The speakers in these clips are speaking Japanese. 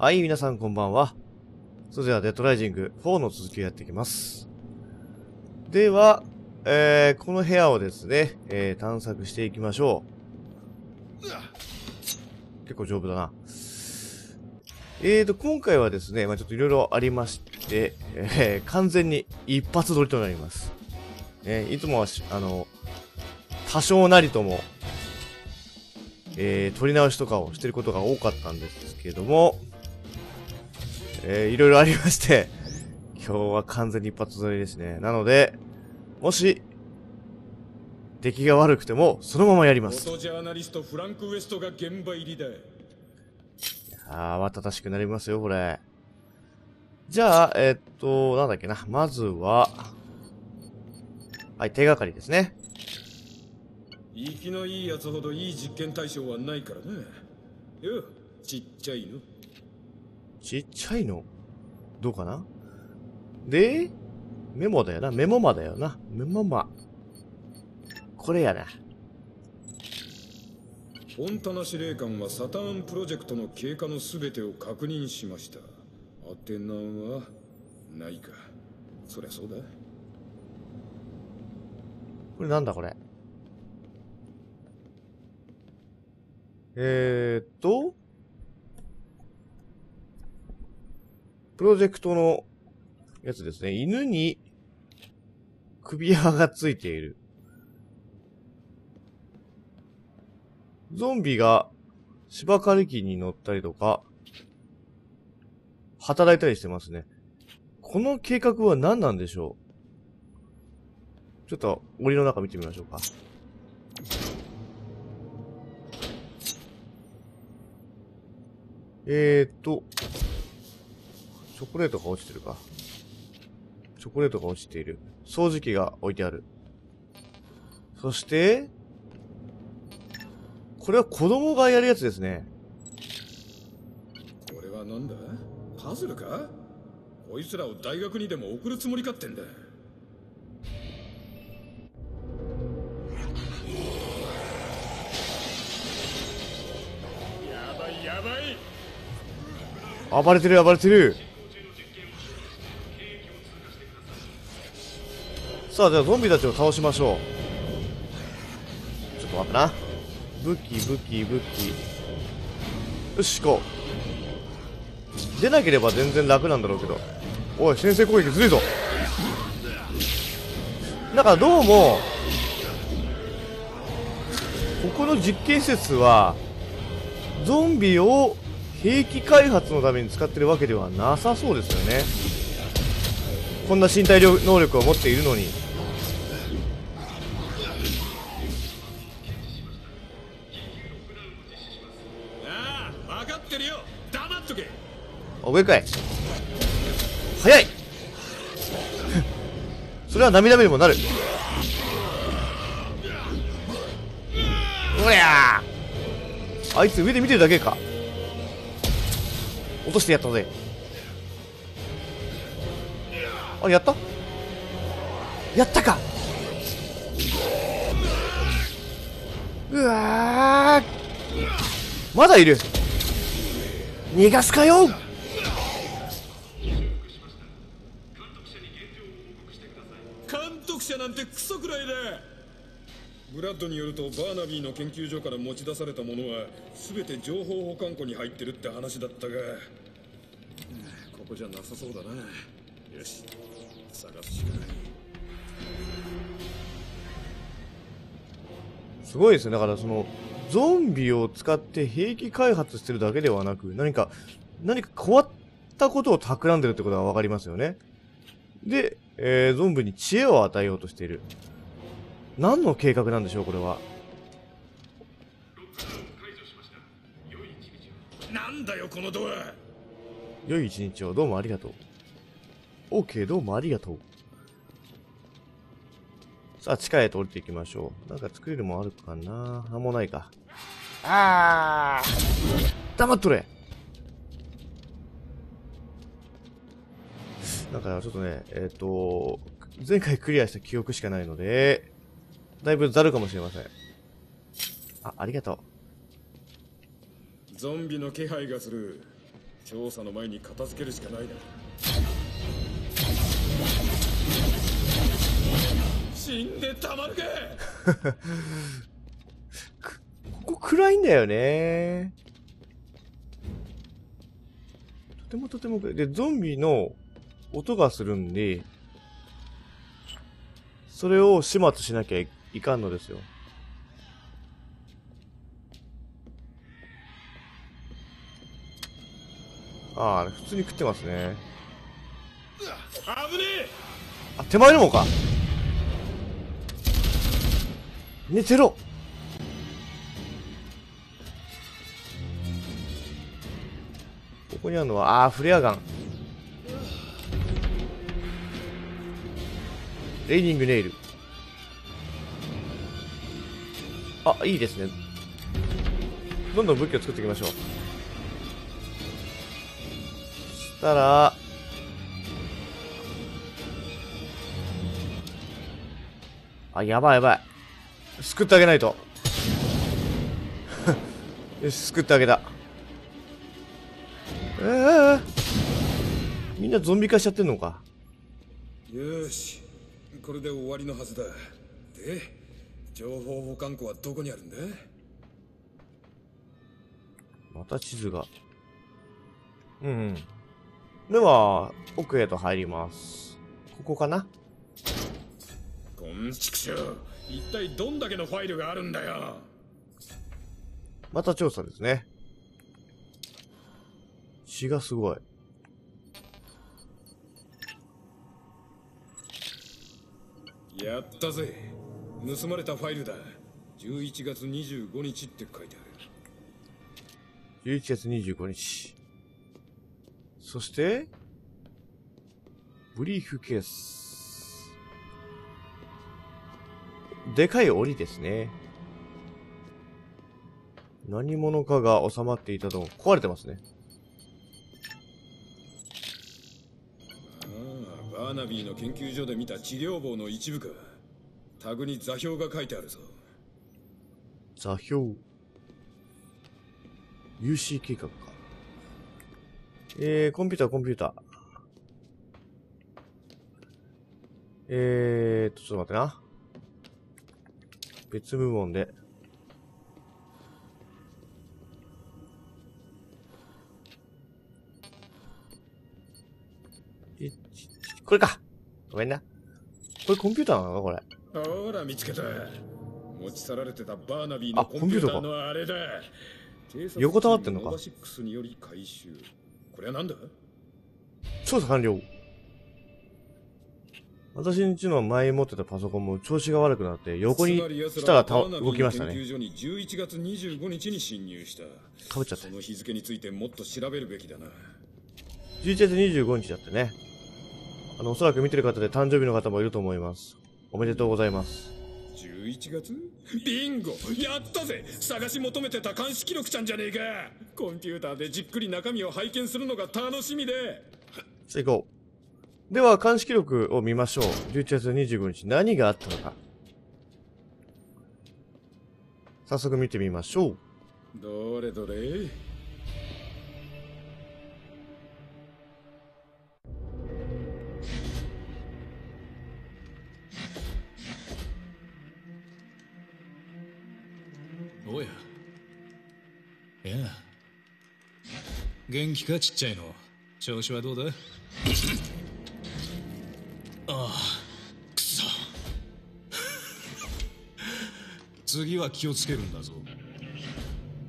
はい、皆さんこんばんは。それでは、デッドライジング4の続きをやっていきます。では、えー、この部屋をですね、えー、探索していきましょう。結構丈夫だな。えーと、今回はですね、まあちょっといろいろありまして、えー、完全に一発撮りとなります。ね、いつもはあの、多少なりとも、えー、撮り直しとかをしてることが多かったんですけども、えー、いろいろありまして、今日は完全に一発撮りですね。なので、もし、出来が悪くても、そのままやります。フォトジャーナリストフランク・ウエストが現場入りだ。ああ、慌ただしくなりますよ、これ。じゃあ、えー、っと、なんだっけな。まずは、はい、手がかりですね。生きのいいやつほどいい実験対象はないからね。よ、ちっちゃいの。ちっちゃいの？どうかな？で、メモだよな。メモマだよな。メモマ。これやな。フォンタナ司令官はサターンプロジェクトの経過の全てを確認しました。アテナはないか。そりゃそうだ。これなんだこれ？えー、っと、プロジェクトのやつですね。犬に首輪がついている。ゾンビが芝刈り機に乗ったりとか、働いたりしてますね。この計画は何なんでしょう？ちょっと森の中見てみましょうか。えーっと、チョコレートが落ちてるか。チョコレートが落ちている。掃除機が置いてある。そして、これは子供がやるやつですね。これはなんだ？パズルか？こいつらを大学にでも送るつもりかってんだ。やばいやばい暴れてる暴れてるさあ、じゃあゾンビたちを倒しましょう。ちょっと待ってな。武器、武器、武器。よし、行こう。出なければ全然楽なんだろうけど。おい、先制攻撃ずるいぞ。だからどうも、ここの実験施設は、ゾンビを兵器開発のために使ってるわけではなさそうですよね。こんな身体能力を持っているのに。上かい。早い。それは涙目にもなる。おやあいつ上で見てるだけか。落としてやったぜ。あやった？やったか。うわまだいる。逃がすかよ。なんてクソくらいだ。ブラッドによるとバーナビーの研究所から持ち出されたものは全て情報保管庫に入ってるって話だったが。ここじゃなさそうだな。よし。探すしかない。すごいですね。だからそのゾンビを使って兵器開発してるだけではなく何か何か変わったことを企んでるってことが分かりますよね。でえー、ゾンビに知恵を与えようとしている。何の計画なんでしょう、これは？なんだよ、このドア良い一日をどうもありがとう。OK、どうもありがとう。さあ、地下へと降りていきましょう。なんか作れるもんあるかな？なんもないか。あー黙っとれだからちょっとね、えっ、ー、と、前回クリアした記憶しかないので、だいぶザルかもしれません。あ、ありがとう。ゾンビの気配がする。調査の前に片付けるしかないな死んでたまるか ここ暗いんだよね。とてもとても。で、ゾンビの音がするんで、それを始末しなきゃいいかんのですよ。ああ、普通に食ってますね。危ねえあ、手前にもか。寝てろここにあるのは、あー、フレアガン。レイニングネイル。あ、いいですね。どんどん武器を作っていきましょう。そしたら、あ、やばいやばい。救ってあげないと。よし、救ってあげた。ええー、みんなゾンビ化しちゃってんのか。よしこれで終わりのはずだで情報保管庫はどこにあるんだ？また地図が。うん、うん。では、奥へと入ります。ここかな？こんちくしょう一体どんだけのファイルがあるんだよ？また調査ですね。血がすごい。やったぜ盗まれたファイルだ11月25日って書いてある11月25日。そして、ブリーフケース。でかい檻ですね。何者かが収まっていたと壊れてますね。バーナビーの研究所で見た治療棒の一部かタグに座標が書いてあるぞ座標。UC 計画か。えー、コンピューター、コンピューター。えーと、ちょっと待ってな。別部門で。これかごめんな。これコンピューターなのかこれ。ほら見つけた持ち去られてたバーナビーのあコンピューターのあれだ横たわってんのかにより回収これはなんだ？調査完了。私んちの前持ってたパソコンも調子が悪くなって横に来たらた動きましたね。研究所に11月25日に侵入したかぶっちゃったそ。の日付についてもっと調べるべきだな11月25日だってね。あの、おそらく見てる方で誕生日の方もいると思います。おめでとうございます。11月？ビンゴやったぜ探し求めてた監視記録ちゃんじゃねえかコンピューターでじっくり中身を拝見するのが楽しみでさあ行こう。では、監視記録を見ましょう。11月25日、何があったのか。早速見てみましょう。どれどれ？いや。元気かちっちゃいの。調子はどうだ？ああくそ。次は気をつけるんだぞ。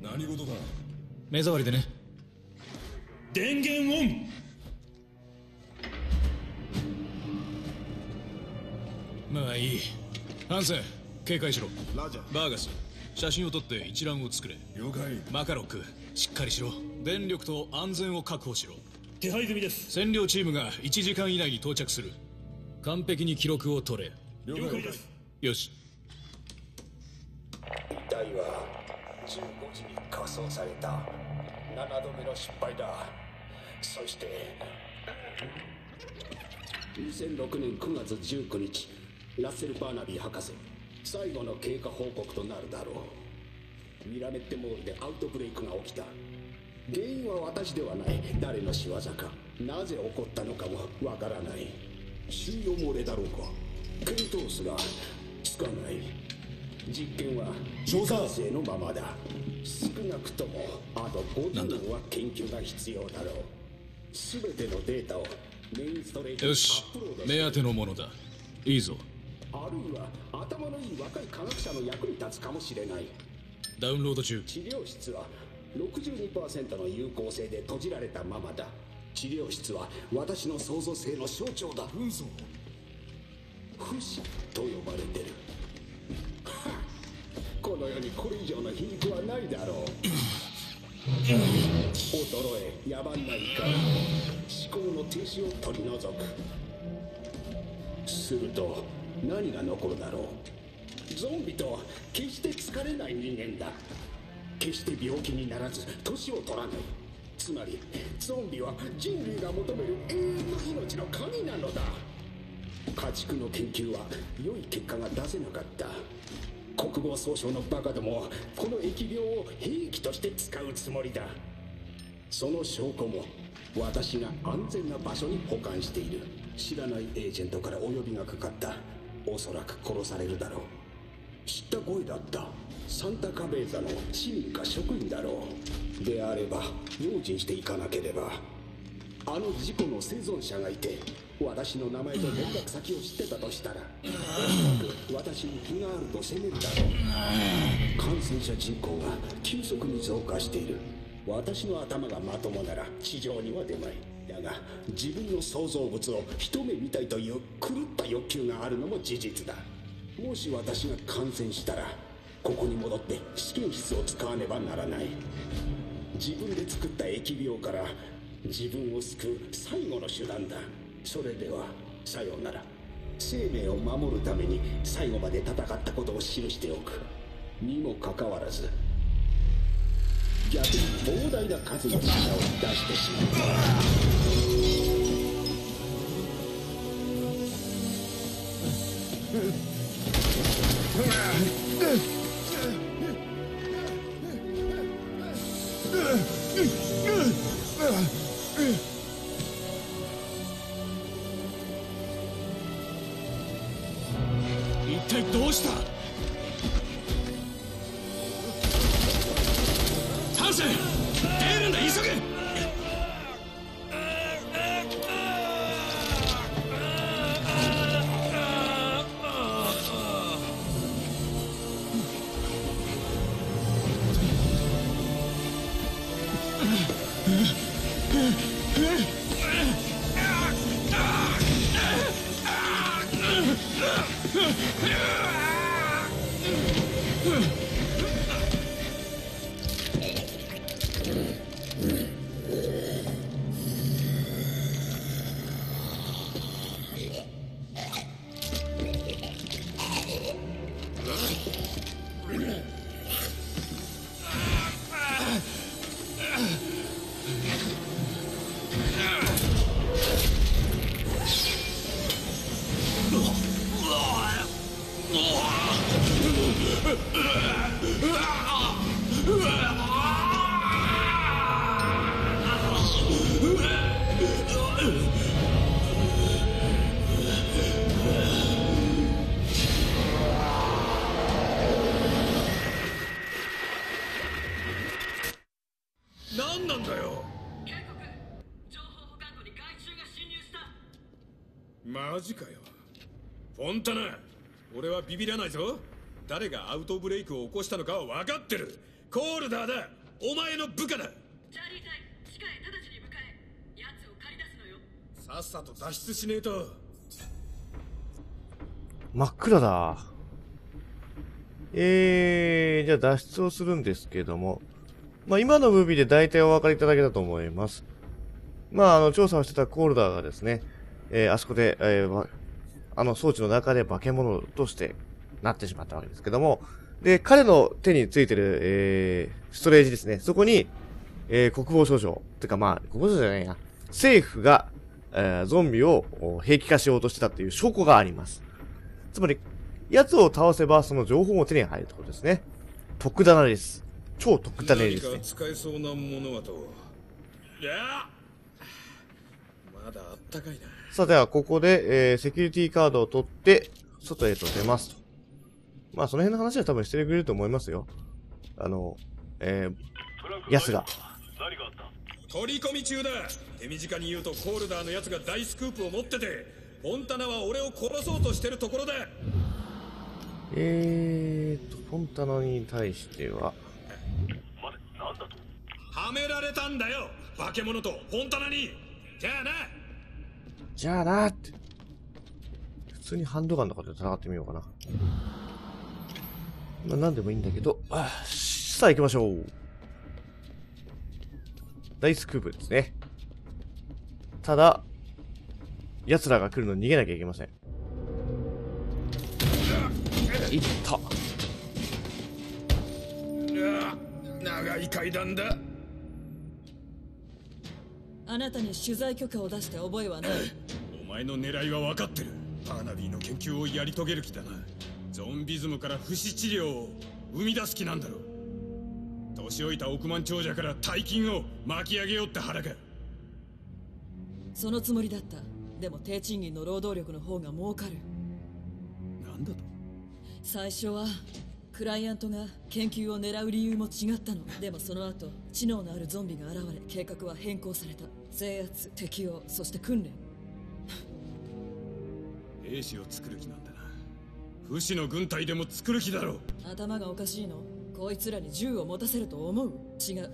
何事だ？目障りでね。電源オン！まあいい。ハンセン警戒しろ。ラジャバーガス写真を撮って一覧を作れ。了解。マカロックしっかりしろ。電力と安全を確保しろ。手配済みです。占領チームが1時間以内に到着する。完璧に記録を取れ。了解です。よし。遺体は15時に火葬された。7度目の失敗だ。そして。2006年9月19日ラッセル・バーナビー博士最後の経過報告となるだろう。ミラメッテモールでアウトブレイクが起きた。原因は私ではない。誰の仕業か。なぜ起こったのかもわからない。収容漏れだろうか。見当すらつかない。実験は未完成のままだ。少なくともあと50年は研究が必要だろう。全てのデータをメインストレートよし。ップロード目当てのものだ。いいぞ。あるいは頭のいい若い科学者の役に立つかもしれない。ダウンロード中。治療室は62%の有効性で閉じられたままだ。治療室は私の創造性の象徴だ。嘘。不死と呼ばれてる。この世にこれ以上の皮肉はないだろう。衰え野蛮な怒り思考の停止を取り除く。すると何が残るだろう。ゾンビとは決して疲れない人間だ。決して病気にならず年を取らない。つまりゾンビは人類が求める永遠の命の神なのだ。家畜の研究は良い結果が出せなかった。国防総省のバカどもはこの疫病を兵器として使うつもりだ。その証拠も私が安全な場所に保管している。知らないエージェントからお呼びがかかった。おそらく殺されるだろう。知った声だった。サンタカベーザの市民か職員だろう。であれば用心していかなければ。あの事故の生存者がいて私の名前と連絡先を知ってたとしたらおそらく私に気があると責めるだろう。感染者人口が急速に増加している。私の頭がまともなら地上には出まい。が自分の創造物を一目見たいという狂った欲求があるのも事実だ。もし私が感染したらここに戻って試験室を使わねばならない。自分で作った疫病から自分を救う最後の手段だ。それではさようなら。生命を守るために最後まで戦ったことを記しておく。にもかかわらず逆に膨大な数の死者を出してしまう。Come on. ンタナ俺はビビらないぞ。誰がアウトブレイクを起こしたのかは分かってる。コールダーだ。お前の部下だ。チャーリー隊地下へ直ちに向かえ。奴を借り出すのよ。さっさと脱出しねえと。真っ暗だ。えー、じゃあ脱出をするんですけども。まあ今のムービーで大体お分かりいただけたと思います。まああの、調査をしてたコールダーがですね、えー、あそこで、えーわあの装置の中で化け物としてなってしまったわけですけども、で、彼の手についてる、えー、ストレージですね。そこに、えー、国防省省、てかまあ、国防省じゃないや、政府が、えーゾンビをお兵器化しようとしてたっていう証拠があります。つまり、奴を倒せばその情報も手に入るってことですね。特ダナです。超特ダネですね何か。使えそうなものはといやまだあったかいなさあ、では、ここで、えー、セキュリティカードを取って、外へと出ますと。まあ、その辺の話は多分してくれると思いますよ。あの、えー、ヤスが。取り込み中だ手短に言うとコールダーのやつが大スクープを持っててフォンタナは俺を殺そうとしてるところだえーと、フォンタナに対しては、はめられたんだよ化け物とフォンタナにじゃあなじゃあなーって。普通にハンドガンとかで戦ってみようかな。まあ、なんでもいいんだけど、さあ行きましょう。大スクープですね。ただ、奴らが来るのに逃げなきゃいけません。いった。長い階段だあなたに取材許可を出して覚えはないお前の狙いは分かってる。バーナビーの研究をやり遂げる気だな。ゾンビズムから不死治療を生み出す気なんだろう。年老いた億万長者から大金を巻き上げようって腹か。そのつもりだった。でも低賃金の労働力の方が儲かる。なんだと？最初はクライアントが研究を狙う理由も違ったの。でもその後知能のあるゾンビが現れ計画は変更された。制圧適応そして訓練兵士を作る気なんだな。不死の軍隊でも作る気だろう。頭がおかしいの？こいつらに銃を持たせると思う？違う。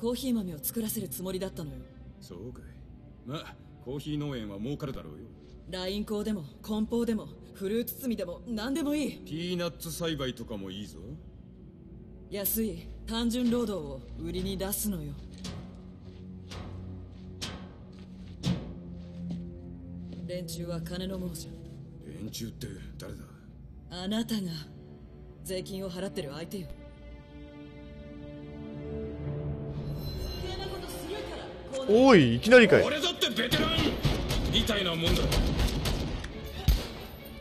コーヒー豆を作らせるつもりだったのよ。そうかい。まあコーヒー農園は儲かるだろうよ。ライン香でも梱包でもフルーツ摘みでも何でもいい。ピーナッツ栽培とかもいいぞ。安い。単純労働を売りに出すのよ。連中は金の亡者連中って誰だ？あなたが税金を払ってる相手よおい、いきなりかい。俺だってベテランみたいなもんだ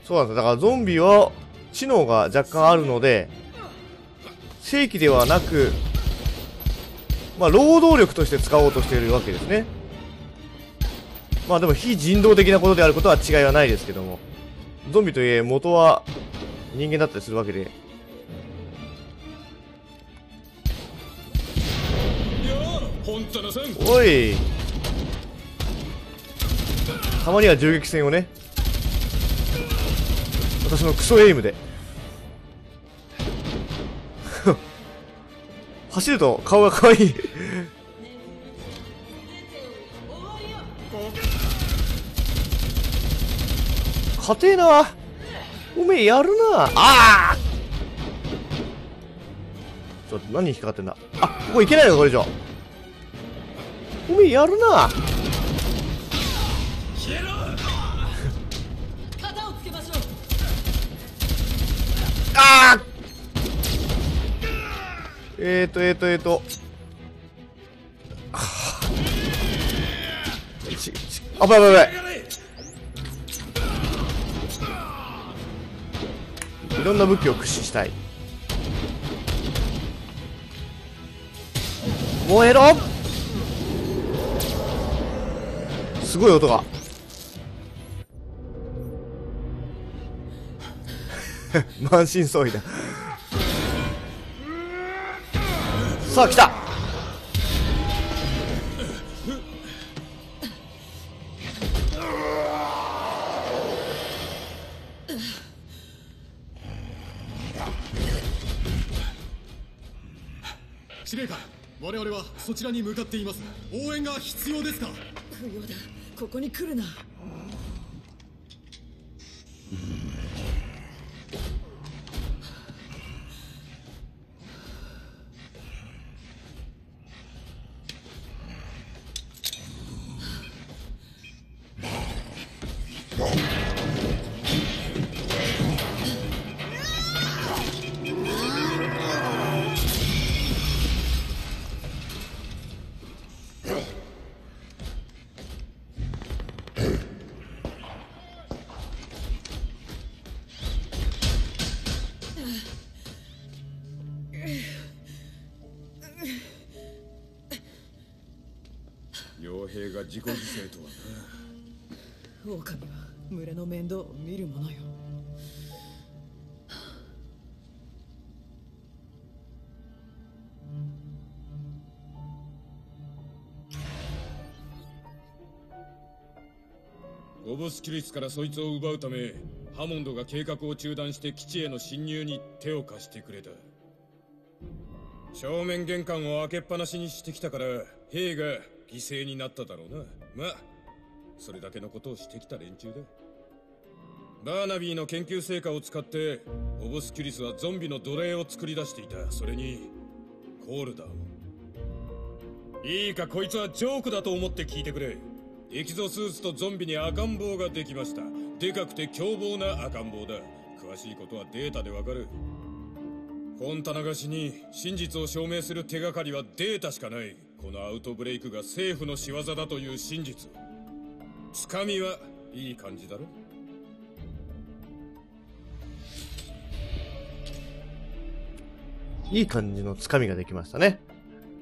そうなんです。だからゾンビは知能が若干あるので、正規ではなく、まあ、労働力として使おうとしているわけですね。まあでも非人道的なことであることは違いはないですけども。ゾンビといえ元は人間だったりするわけで。おいたまには銃撃戦をね。私のクソエイムで。走ると顔が可愛い。勝てえな。おめえやるな。ああちょっと何に引っかかってんだ。あ、ここ行けないのこれ以上。おめえやるな。ああえーと、えーと、えーと。はあばいやばいやばい。ろんな武器を駆使したい。燃えろすごい音が。満身創痍だ。さあ、来たそちらに向かっています。応援が必要ですか？不要だ。ここに来るな。が自己犠牲とはな狼は群れの面倒を見るものよ。オブスキリスからそいつを奪うためハモンドが計画を中断して基地への侵入に手を貸してくれた。正面玄関を開けっぱなしにしてきたから兵が犠牲になっただろうな。まあそれだけのことをしてきた連中だ。バーナビーの研究成果を使ってオブスキュリスはゾンビの奴隷を作り出していた。それにコールダーもいいかこいつはジョークだと思って聞いてくれ。エキゾスーツとゾンビに赤ん坊ができました。でかくて凶暴な赤ん坊だ。詳しいことはデータでわかる。フォンタナ越しに真実を証明する手がかりはデータしかない。このアウトブレイクが政府の仕業だという真実つかみはいい感じだろ？いい感じのつかみができましたね。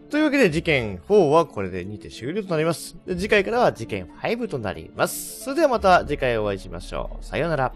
というわけで事件4はこれでにて終了となります。次回からは事件5となります。それではまた次回お会いしましょう。さようなら。